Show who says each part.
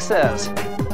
Speaker 1: says.